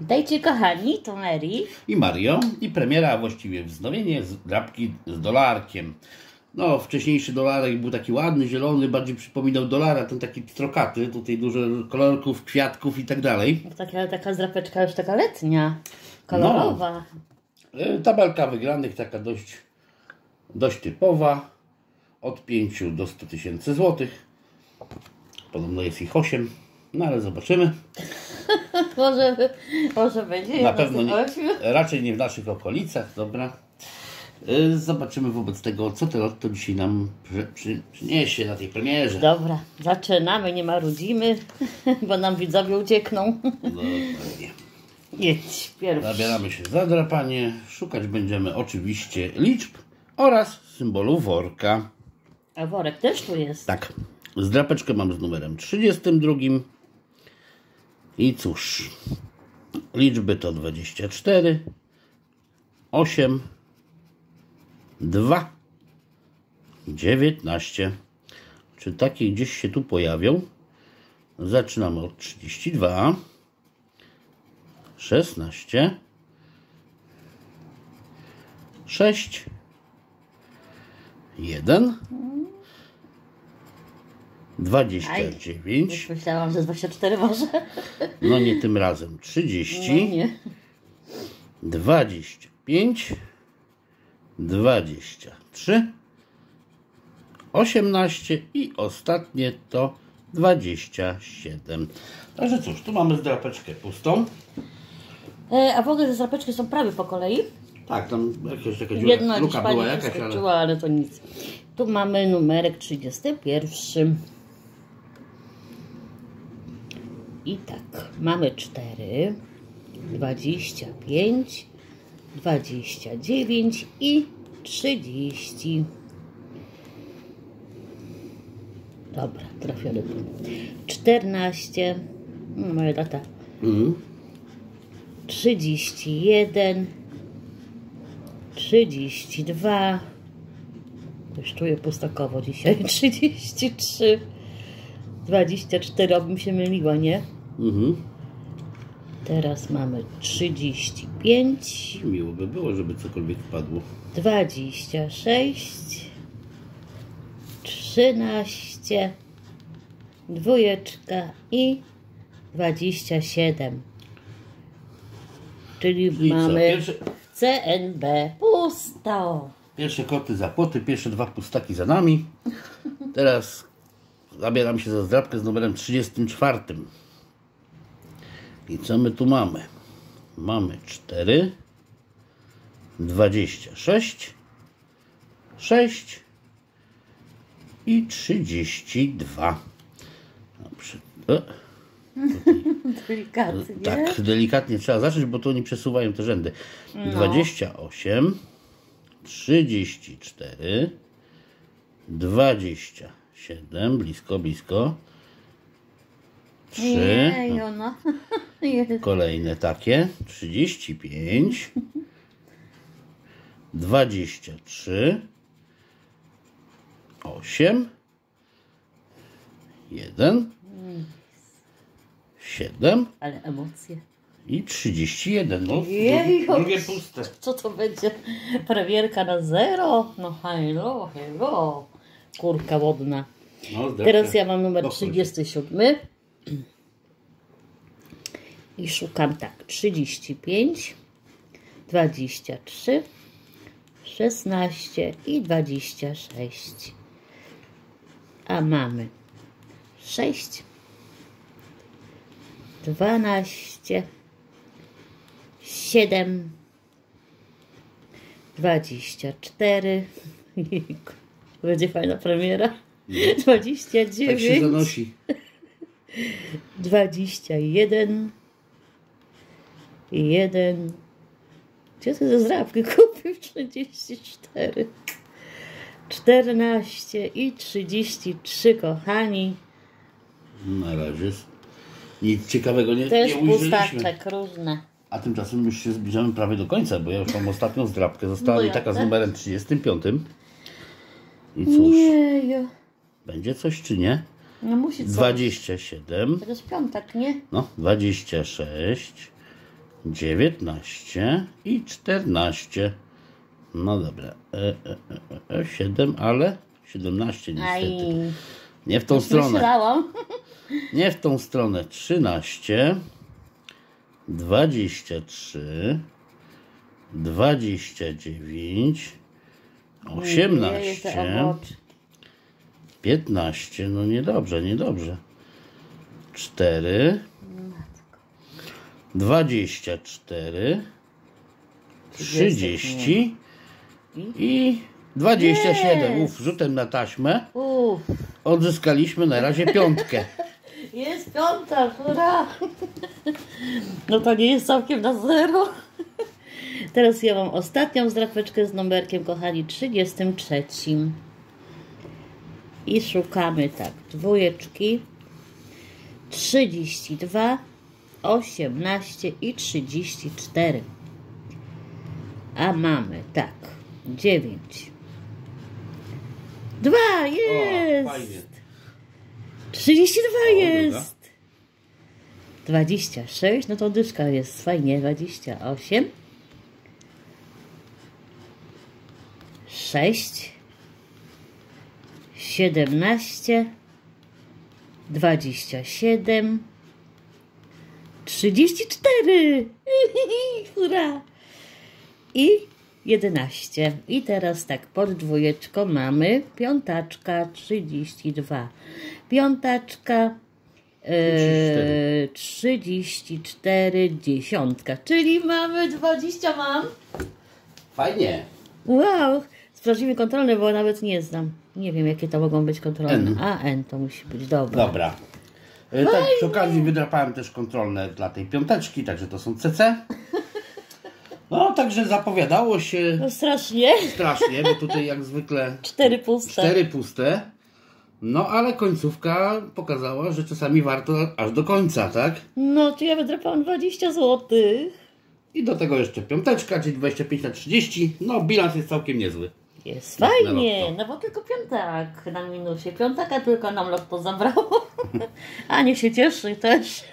Witajcie kochani, to Mary. i Mario i premiera, a właściwie wznowienie z drapki z dolarkiem. No, wcześniejszy dolarek był taki ładny, zielony, bardziej przypominał dolara, ten taki strokaty, tutaj dużo kolorków, kwiatków i tak dalej. Taka, taka zdrapeczka już taka letnia, kolorowa. E, Tabelka wygranych taka dość, dość typowa, od 5 do 100 tysięcy złotych. Podobno jest ich 8, no ale zobaczymy. Może, może będzie Na pewno nie, raczej nie w naszych okolicach, dobra. E, Zobaczymy wobec tego, co to lotto dzisiaj nam przy, przy, przyniesie na tej premierze. Dobra, zaczynamy, nie marudzimy, bo nam widzowie uciekną. Dokładnie. Jedź, pierwszy. Zabieramy się za drapanie. Szukać będziemy oczywiście liczb oraz symbolu worka. A worek też tu jest. Tak, zdrapeczkę mam z numerem 32. I cóż, liczby to 24, 8, 2, 19. Czy takie gdzieś się tu pojawią? Zaczynamy od 32, 16, 6, 1, 29. Już myślałam, że 24 może. No nie tym razem. No 30, nie. 25, 23, 18 i ostatnie to 27. Także cóż, tu mamy zdrapeczkę pustą. E, a w ogóle te zdrapeczki są prawie po kolei. Tak, tam jakaś dziura, Jedna luka pani była jakaś, ale ale to nic. Tu mamy numerek 31. I tak, mamy 4, 25, 29 i 30. Dobra, trafiony punkt. 14, no, moja data. Mhm. 31, 32, już czuję pustakowo dzisiaj, 33, 24, obym się myliła, nie? Mhm. Teraz mamy 35, Miło by było, żeby cokolwiek wpadło. 26, 13, dwójeczka i 27. Czyli Czyli co, mamy pierwsze- CNB pusto. Pierwsze koty za płoty, pierwsze dwa pustaki za nami. Teraz zabieram się za zdrabkę z numerem 34. I co my tu mamy? Mamy 4, 26, 6 i 32. Dobrze. E, Delikatnie. tak, delikatnie trzeba zacząć, bo tu nie przesuwają te rzędy. 28, 34, 27, blisko, blisko. 3, Nie, no. Jest. kolejne takie, 35, 23, 8, 1, 7, Ale emocje. I 31. No, Jej, drugie, drugie puste. Co to będzie? Prawierka na zero? No hello, hello. Kurka wodna. No. Teraz ja mam numer Dochodź. 37. I szukam tak. 35, 23, 16 i 26. A mamy 6, 12, 7, 24. Jejku, Będzie fajna premiera. Tak się 29, zanosi. 21, 1. Gdzie ty ze zdrabki kupił? 34, 14 i 33, kochani. Na razie nic ciekawego nie, Też nie ujrzeliśmy. pustaczek różne. A tymczasem już się zbliżamy prawie do końca, bo ja już mam ostatnią zdrabkę. Została No mi ja taka z też. numerem 35. I cóż, Nie, ja. będzie coś czy nie? No musi coś. 27, To jest piątek, nie? no 26, 19 i 14. No dobra, e, e, e, e, 7, ale 17 Aj, niestety. Nie w tą stronę. myślałam. Nie w tą stronę. 13, 23, 29, Nie, jeszcze 18, owoc. 15. No niedobrze, niedobrze. 4, 24, 30 i 27. Uf, rzutem na taśmę odzyskaliśmy na razie piątkę. Jest piąta, hurra! No to nie jest całkiem na zero. Teraz ja mam ostatnią zdrapeczkę z numerkiem, kochani, 33. I szukamy tak, dwójeczki, 32, 18 i 34. A mamy tak, 9. Dwa, jest! fajnie. 32 O, jest. 26, no to dyszka jest fajnie. 28. 6. 17. 27. 34. Hurra. I 11. I teraz tak, pod dwójeczką mamy piątaczka 32. Piątaczka e, 34 dziesiątka, czyli mamy 20 mam. Fajnie. Wow! Sprawdzimy kontrolne, bo nawet nie znam. Nie wiem, jakie to mogą być kontrolne. N. A, N to musi być dobra. Dobra. E, Tak, przy okazji wydrapałem też kontrolne dla tej piąteczki, także to są CC. No, także zapowiadało się No strasznie. strasznie, bo tutaj jak zwykle Cztery puste. cztery puste. No, ale końcówka pokazała, że czasami warto aż do końca, tak? No, to ja wydrapałam 20 zł. I do tego jeszcze piąteczka, czyli 25 na 30. No, bilans jest całkiem niezły. Jest fajnie, no bo tylko piątak na minusie. Piątaka tylko nam lotto zabrało. A niech się cieszy też.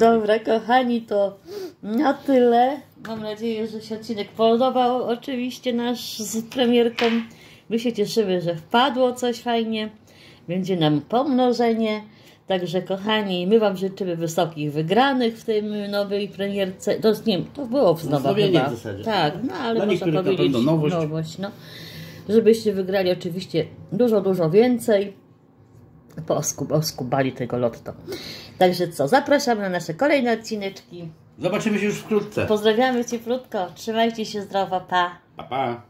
Dobra, kochani, to na tyle. Mam nadzieję, że się odcinek podobał. Oczywiście nasz z premierką. My się cieszymy, że wpadło coś fajnie. Będzie nam pomnożenie. Także kochani, my Wam życzymy wysokich wygranych w tym nowej premierce. To, nie, to było w nowa Wznowienie chyba. w zasadzie. Tak, no ale Dla można powiedzieć pewno nowość. nowość no. Żebyście wygrali oczywiście dużo, dużo więcej. Poskub, oskubali tego lotto. Także co, zapraszamy na nasze kolejne odcineczki. Zobaczymy się już wkrótce. Pozdrawiamy Cię krótko. Trzymajcie się zdrowo, pa. Pa, pa.